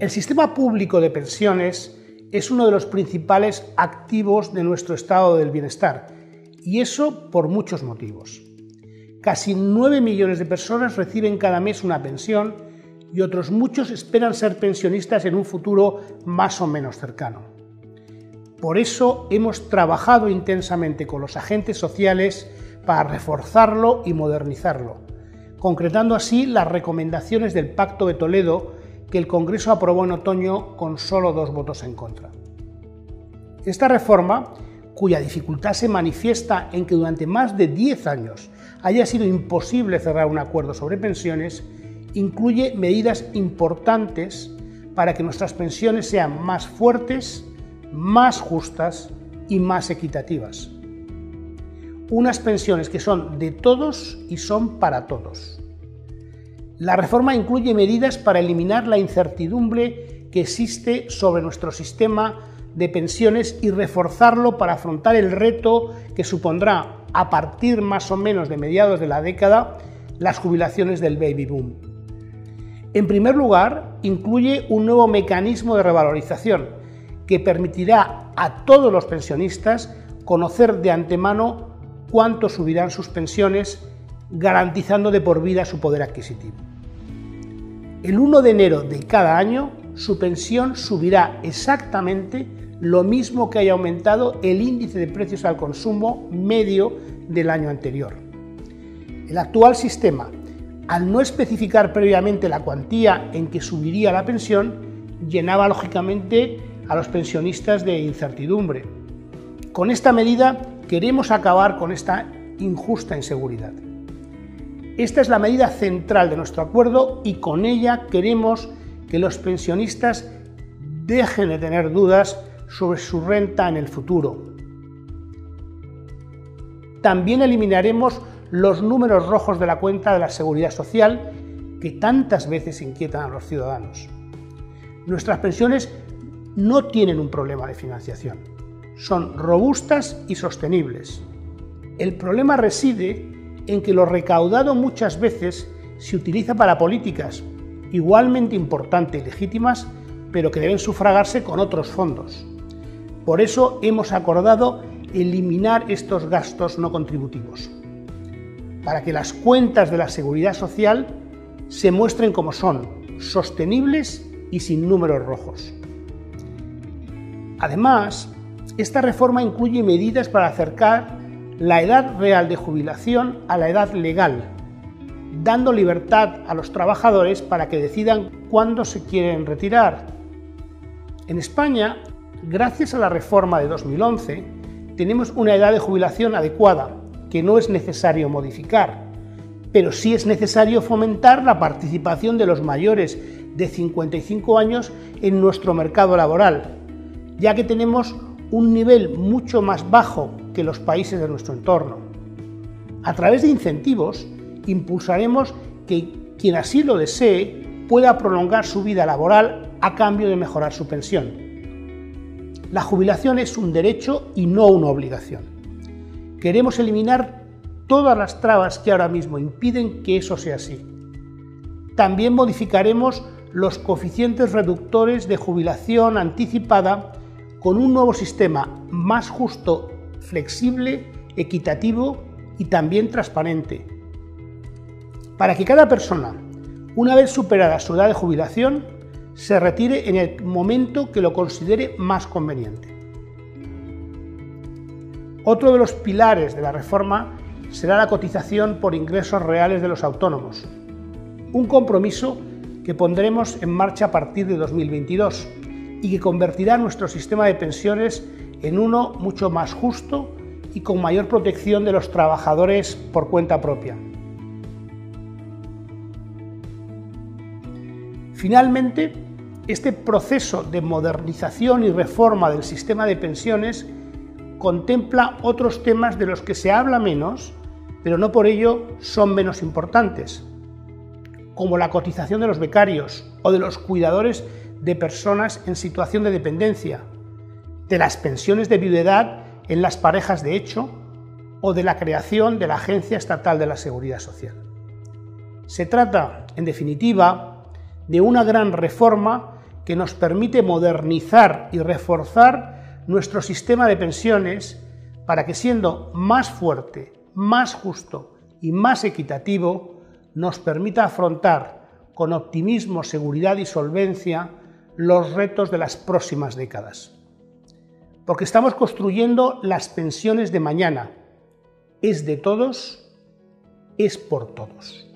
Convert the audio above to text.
El sistema público de pensiones es uno de los principales activos de nuestro estado del bienestar, y eso por muchos motivos. Casi 9 millones de personas reciben cada mes una pensión y otros muchos esperan ser pensionistas en un futuro más o menos cercano. Por eso hemos trabajado intensamente con los agentes sociales para reforzarlo y modernizarlo, concretando así las recomendaciones del Pacto de Toledo que el Congreso aprobó en otoño con solo dos votos en contra. Esta reforma, cuya dificultad se manifiesta en que durante más de 10 años haya sido imposible cerrar un acuerdo sobre pensiones, incluye medidas importantes para que nuestras pensiones sean más fuertes, más justas y más equitativas. Unas pensiones que son de todos y son para todos. La reforma incluye medidas para eliminar la incertidumbre que existe sobre nuestro sistema de pensiones y reforzarlo para afrontar el reto que supondrá a partir más o menos de mediados de la década las jubilaciones del baby boom. En primer lugar, incluye un nuevo mecanismo de revalorización que permitirá a todos los pensionistas conocer de antemano cuánto subirán sus pensiones, garantizando de por vida su poder adquisitivo. El 1 de enero de cada año, su pensión subirá exactamente lo mismo que haya aumentado el índice de precios al consumo medio del año anterior. El actual sistema al no especificar previamente la cuantía en que subiría la pensión, llenaba lógicamente a los pensionistas de incertidumbre. Con esta medida queremos acabar con esta injusta inseguridad. Esta es la medida central de nuestro acuerdo y con ella queremos que los pensionistas dejen de tener dudas sobre su renta en el futuro. También eliminaremos los números rojos de la cuenta de la seguridad social que tantas veces inquietan a los ciudadanos. Nuestras pensiones no tienen un problema de financiación, son robustas y sostenibles. El problema reside en que lo recaudado muchas veces se utiliza para políticas igualmente importantes y legítimas, pero que deben sufragarse con otros fondos. Por eso hemos acordado eliminar estos gastos no contributivos para que las cuentas de la seguridad social se muestren como son, sostenibles y sin números rojos. Además, esta reforma incluye medidas para acercar la edad real de jubilación a la edad legal, dando libertad a los trabajadores para que decidan cuándo se quieren retirar. En España, gracias a la reforma de 2011, tenemos una edad de jubilación adecuada, que no es necesario modificar, pero sí es necesario fomentar la participación de los mayores de 55 años en nuestro mercado laboral, ya que tenemos un nivel mucho más bajo que los países de nuestro entorno. A través de incentivos, impulsaremos que quien así lo desee pueda prolongar su vida laboral a cambio de mejorar su pensión. La jubilación es un derecho y no una obligación. Queremos eliminar todas las trabas que ahora mismo impiden que eso sea así. También modificaremos los coeficientes reductores de jubilación anticipada con un nuevo sistema más justo, flexible, equitativo y también transparente. Para que cada persona, una vez superada su edad de jubilación, se retire en el momento que lo considere más conveniente. Otro de los pilares de la reforma será la cotización por ingresos reales de los autónomos, un compromiso que pondremos en marcha a partir de 2022 y que convertirá nuestro sistema de pensiones en uno mucho más justo y con mayor protección de los trabajadores por cuenta propia. Finalmente, este proceso de modernización y reforma del sistema de pensiones contempla otros temas de los que se habla menos, pero no por ello son menos importantes, como la cotización de los becarios o de los cuidadores de personas en situación de dependencia, de las pensiones de viudedad en las parejas de hecho o de la creación de la Agencia Estatal de la Seguridad Social. Se trata, en definitiva, de una gran reforma que nos permite modernizar y reforzar nuestro sistema de pensiones para que siendo más fuerte, más justo y más equitativo, nos permita afrontar con optimismo, seguridad y solvencia los retos de las próximas décadas. Porque estamos construyendo las pensiones de mañana. Es de todos, es por todos.